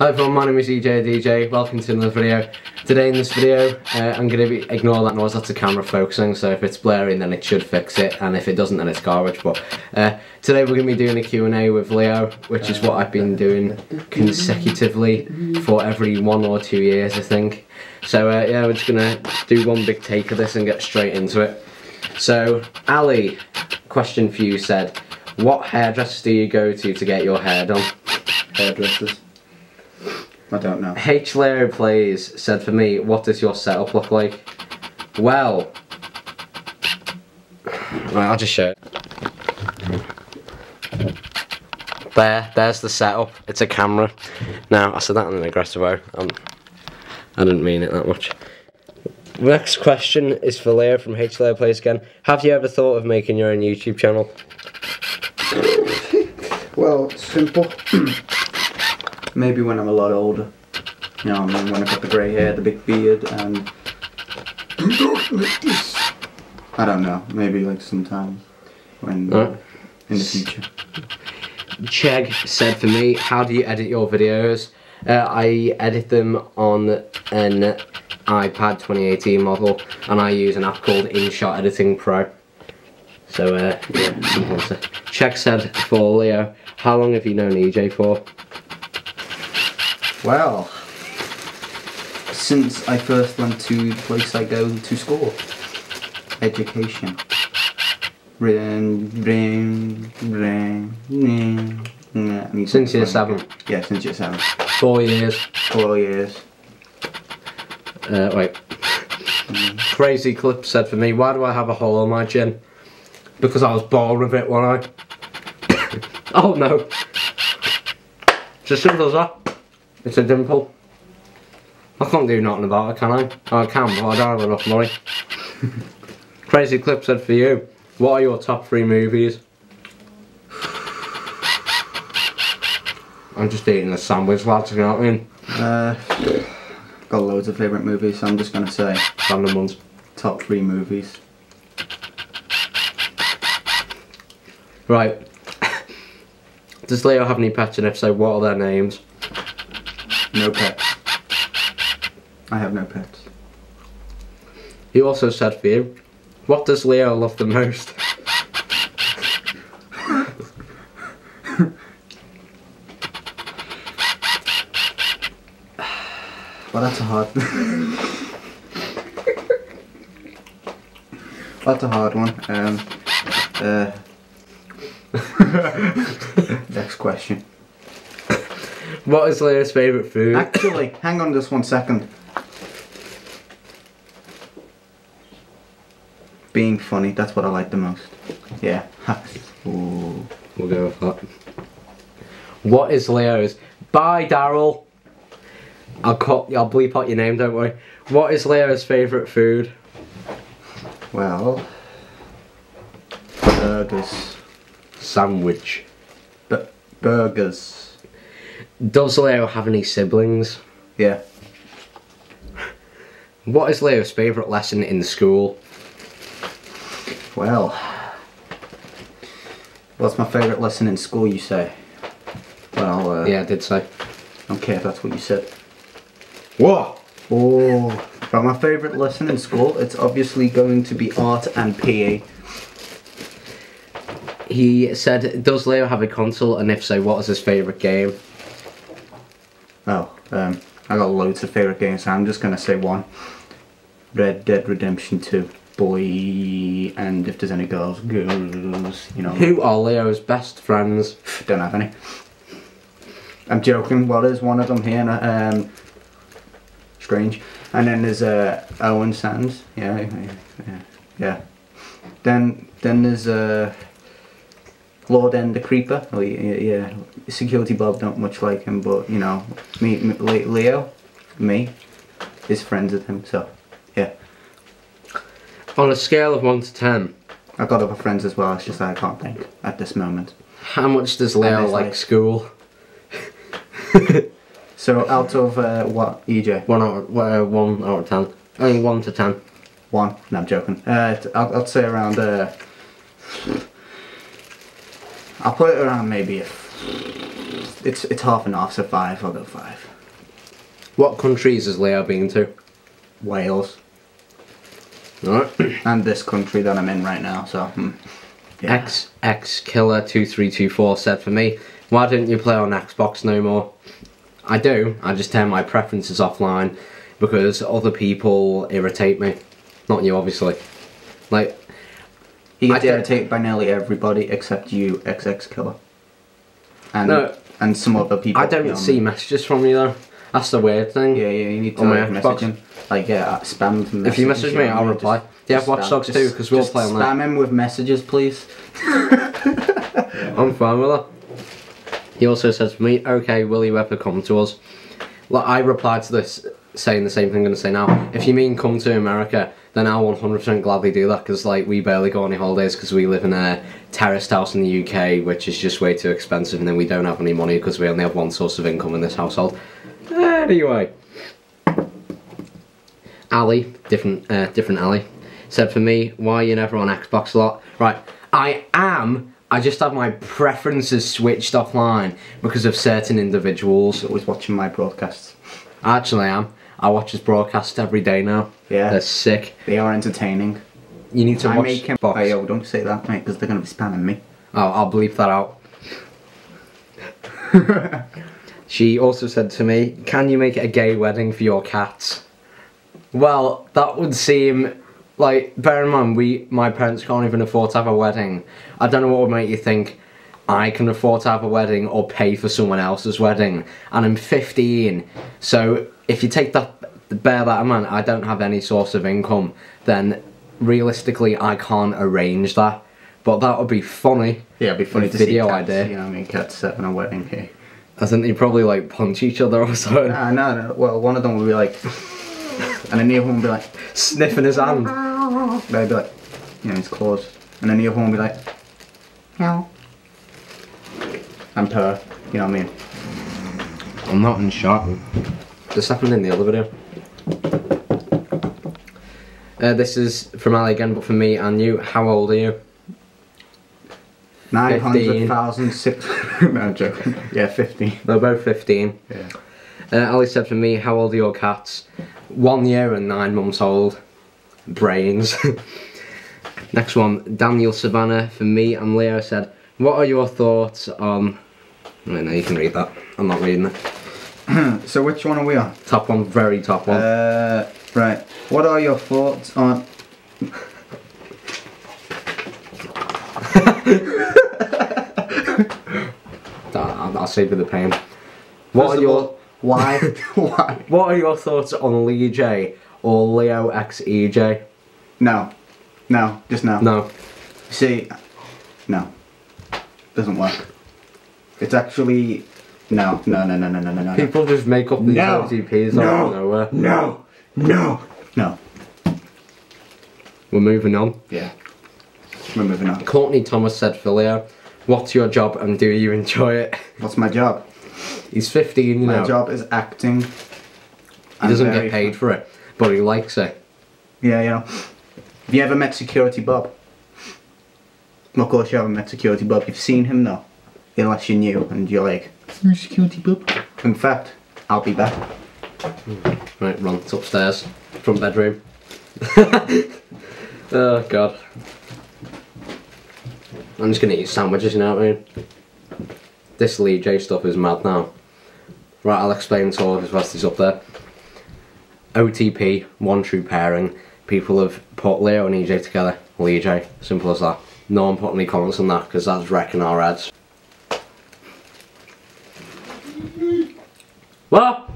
Hi everyone, my name is EJ DJ, welcome to another video. Today in this video, uh, I'm going to be, ignore that noise, that's the camera focusing, so if it's blaring then it should fix it, and if it doesn't then it's garbage, but uh, today we're going to be doing a Q&A with Leo, which is what I've been doing consecutively for every one or two years I think. So uh, yeah, we're just going to do one big take of this and get straight into it. So, Ali, question for you said, what hairdresser do you go to to get your hair done? hairdressers. I don't know. H. Leo Plays said for me, what does your setup look like? Well, right, I'll just show it. There, there's the setup. It's a camera. Now, I said that in an aggressive way. Um, I didn't mean it that much. Next question is for Leo from H. Leo Plays again. Have you ever thought of making your own YouTube channel? Well, simple. Maybe when I'm a lot older. You know, I mean, when I've got the grey hair, the big beard, and I don't know. Maybe like sometime when Alright. in the future. Chegg said for me, how do you edit your videos? Uh, I edit them on an iPad 2018 model and I use an app called InShot Editing Pro. So uh, yeah, simple Chegg said for Leo, how long have you known EJ for? Well, since I first went to the place I go to school, education. Since year seven. Yeah, since year seven. Four years. Four years. Uh, wait. Crazy Clip said for me, why do I have a hole in my chin? Because I was born with it, wasn't I? oh no. It's as simple as that. It's a dimple. I can't do nothing about it, can I? Oh, I can, but I don't have enough money. Crazy Clip said for you, what are your top three movies? I'm just eating a sandwich, lads, you know what I mean? Uh, got loads of favourite movies, so I'm just gonna say Random ones. top three movies. Right. Does Leo have any pets, and if so, what are their names? No pets. I have no pets. He also said for you, what does Leo love the most? Well, that's a hard. that's a hard one. Um, uh, next question. What is Leo's favourite food? Actually, hang on just one second. Being funny, that's what I like the most. Yeah. Ooh. We'll go with that. What is Leo's? Bye, Daryl. I'll cut. I'll bleep out your name. Don't worry. What is Leo's favourite food? Well, burgers. Sandwich. Bu- burgers. Does Leo have any siblings? Yeah. What is Leo's favourite lesson in school? Well, what's my favourite lesson in school? You say? Well, uh, Yeah, I did say. Okay, if that's what you said. What? Oh, but my favourite lesson in school, it's obviously going to be art and PE. He said, does Leo have a console, and if so, what is his favourite game? Um, I got loads of favourite games, so I'm just gonna say one. Red Dead Redemption 2. Boy, and if there's any girls, girls, you know. Who are Leo's best friends? Don't have any. I'm joking. Well, there's one of them here. Um, strange. And then there's uh, Owen Sands. Yeah, yeah, yeah, yeah. Then then there's uh, Lord the Creeper. Oh, yeah, yeah. Security Bob don't much like him, but you know, me, me Leo, me, is friends with him. So yeah, On a scale of 1 to 10, I got other friends as well. It's just that I can't think at this moment. how much does Leo like like- school? So out of uh, what EJ? 1 out of, uh, 1 out of 10. I mean 1 to 10. One. No, I'm joking. Uh, I'll, I'd say around. Uh, I'll put it around maybe a it's it's half and half, so five. I'll go five. What countries has Leo been to? Wales Alright. and this country that I'm in right now. So hmm, yeah. X X Killer two three two four said for me, why didn't you play on Xbox no more? I do. I just turn my preferences offline because other people irritate me. Not you, obviously. Like He gets irritated by nearly everybody except you, XX Killer. And No. and some other people. I don't see messages from you though. That's the weird thing. Yeah, yeah, you need to like, message him. Like, yeah, uh, spam him. If you message me, I'll reply. Just- Do you have just Watch Dogs just- too? 'Cause we'll play on that. Spam him with messages, please. I'm fine with that. He also says for me, okay, will you ever come to us? Like I replied to this saying the same thing I'm going to say now. If you mean come to America, then I'll 100% gladly do that because like we barely go on any holidays because we live in a terraced house in the UK, which is just way too expensive, and then we don't have any money because we only have one source of income in this household. Anyway, Ali, different, uh, different Ali, said for me, why are you never on Xbox a lot? Right, I am. I just have my preferences switched offline because of certain individuals. Always watching my broadcasts. I actually am. I watch his broadcast every day now. Yeah. They're sick. They are entertaining. You need to I watch make him. Box. Oh, yo, don't say that, mate, because they're gonna be spamming me. Oh, I'll bleep that out. she also said to me, Can you make it a gay wedding for your cats? Well, that would seem like bear in mind we my parents can't even afford to have a wedding. I don't know what would make you think I can afford to have a wedding or pay for someone else's wedding. And I'm 15. So if you take that bear that in mind, I don't have any source of income, then realistically I can't arrange that. But that would be funny. Yeah, it'd be funny to video see cats, idea. You know what I mean? Cats having a wedding here. I think they probably like punch each other or something. Nah, no, no. Well, one of them would be like, and then the other one would be like, Sniffing his hand. they'd be like, you know, his claws, and then the other one would be like, meow, and purr. You know what I mean? I'm not in shock. This happened in the other video. Uh, this is from Ali again, but for me and you. How old are you? Nine hundred thousand six. no, I'm joking. Yeah, fifteen. They're both 15. Yeah. Uh, Ali said for me, how old are your cats? One year and nine months old. Brains. Next one, Daniel Savannah. For me and Leo said, what are your thoughts on... Wait, no, you can read that. I'm not reading it. So which one are we on? Top one, very top one. Uh, right. What are your thoughts on? I'll, I'll save you the pain. What First are your all, why? why? What are your thoughts on Lee J or Leo XEJ? No, no, just no. No. See, no, doesn't work. It's actually no, no, no, no, no, no, no, no. People just make up these No. OTPs No. out of nowhere. No, no, no. We're moving on. Yeah, we're moving on. Courtney Thomas said Leo, what's your job and do you enjoy it? What's my job? He's 15, you My know. job is acting. he doesn't get paid for it, but he likes it. Yeah, you know. Have you ever met Security Bob? Well, of course you haven't met Security Bob. You've seen him though, unless you're new and you're like, "Who's Security Bob? In fact, I'll be back. Hmm. Right, run, it's upstairs, front bedroom. oh god. I'm just gonna eat sandwiches, you know what I mean? This Lee J stuff is mad now. Right, I'll explain to all of us whilst he's up there. OTP, one true pairing. People have put Leo and EJ together. Lee J, simple as that. No one put any comments on that because that's wrecking our heads. What?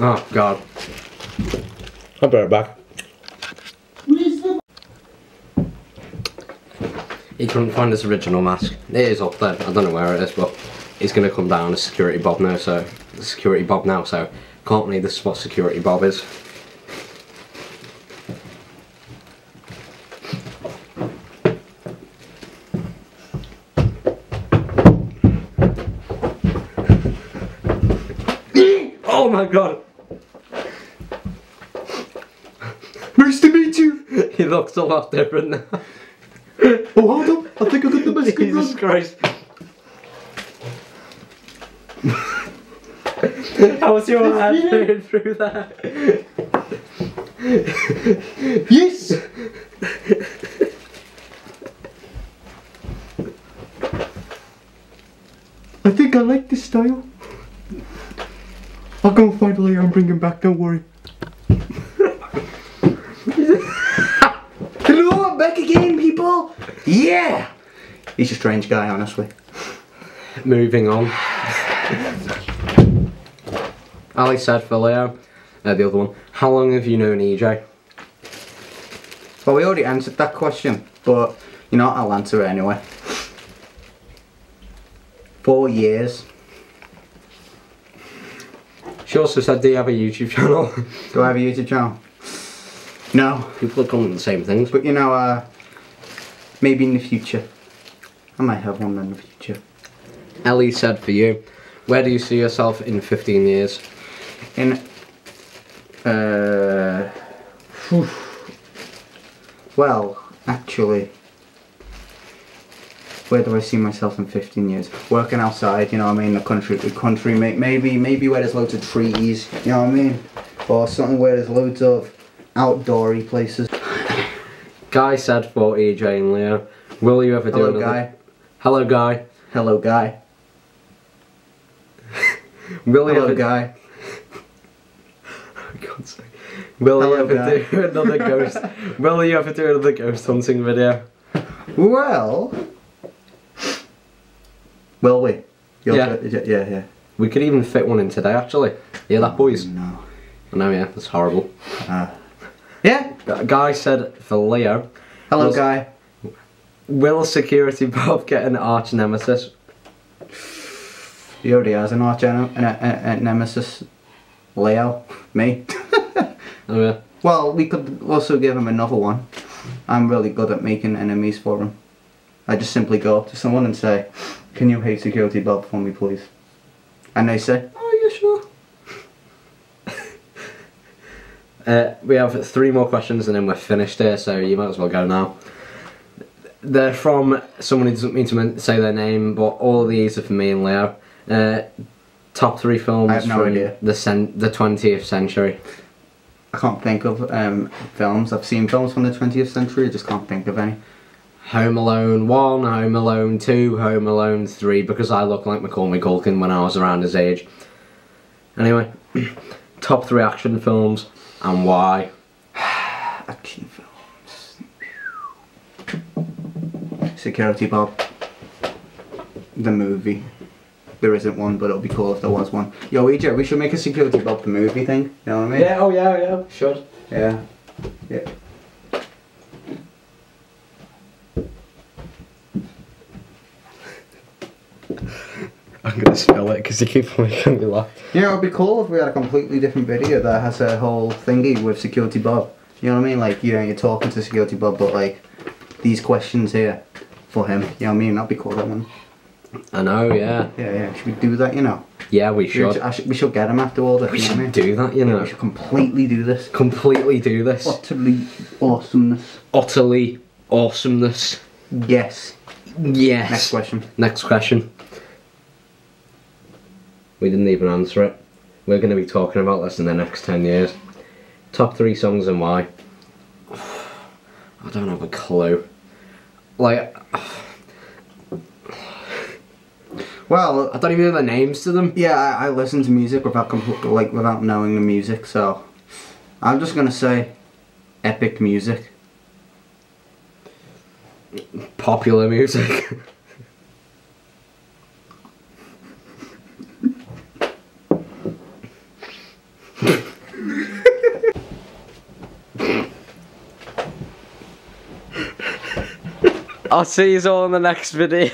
Oh god. I'll bear it back. He couldn't find his original mask. It is up there. I don't know where it is, but he's gonna come down as security Bob now. So security Bob now. So can't believe this is what security Bob is. Oh my god! Nice to meet you. He looks a lot different now. Oh, hold up. I think I got the mask Jesus Christ. How's your hand going through that? Yes! I think I like this style. I'll go find Leo and bring him back, don't worry. Hello, I'm back again, people! Yeah! He's a strange guy, honestly. Moving on. Ali said for Leo, uh, the other one, how long have you known EJ? Well, we already answered that question, but you know, I'll answer it anyway. Four years. She also said, do you have a YouTube channel? Do I have a YouTube channel? No, People are calling the same things. but you know, uh, maybe in the future. I might have one in the future. Ellie said for you, where do you see yourself in 15 years? In, uh, well, actually, where do I see myself in 15 years? Working outside, you know what I mean? The country, the country, maybe, maybe where there's loads of trees, you know what I mean? Or something where there's loads of outdoory places. Guy said for EJ and Leo, will you ever do Hello, another... guy. Hello, Guy. Hello, guy. Will you Hello, ever... guy. God's sake. Will Hello, you ever guy. do another ghost... will you ever do another ghost hunting video? Well, will we? You'll Yeah. do yeah, yeah. We could even fit one in today, actually. Yeah, that boys. No. I know, yeah, that's horrible. Uh, yeah. Gu- Guy said for Leo, Hello, Was- guy. will Security Bob get an arch nemesis? He already has an arch en- en- en- nemesis. Leo. Me. Oh yeah. well, we could also give him another one. I'm really good at making enemies for him. I just simply go up to someone and say, Can you hate security belt for me, please? And they say, Oh, yeah, sure. Uh, we have three more questions and then we're finished here, so you might as well go now. They're from someone who doesn't mean to say their name, but all these are for me and Leo. Uh, top three films no from idea. the the 20th century. I can't think of um, films. I've seen films from the 20th century, I just can't think of any. Home Alone 1, Home Alone 2, Home Alone 3, because I look like Macaulay Culkin when I was around his age. Anyway, top three action films and why. Action films. Security Bob. The movie. There isn't one, but it'll be cool if there was one. Yo, EJ, we should make a Security Bob the movie thing. You know what I mean? Yeah, oh yeah, yeah, should. Yeah. Yeah. I'm gonna spell it because you keep making me laugh. You know, it'd be cool if we had a completely different video that has a whole thingy with Security Bob. You know what I mean? Like, you know, you're talking to Security Bob, but like, these questions here for him. You know what I mean? That'd be cool, that one. I know, yeah. Yeah, yeah. Should we do that, you know? Yeah, we We should. I should, we should get him after all this, We I should mean? do that, you Yeah, know. we should completely do this. Completely do this. Utterly awesomeness. Utterly awesomeness. Yes. Yes. Next question. Next question. We didn't even answer it. We're going to be talking about this in the next 10 years. Top three songs and why. I don't have a clue. Like, Well, I don't even know the names to them. yeah, I, I listen to music without like without knowing the music, so I'm just gonna say epic music. Popular music. I'll see you all in the next video.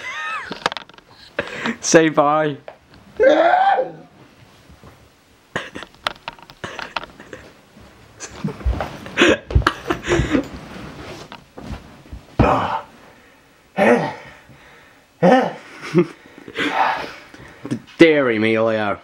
Say bye. Dear Emilio.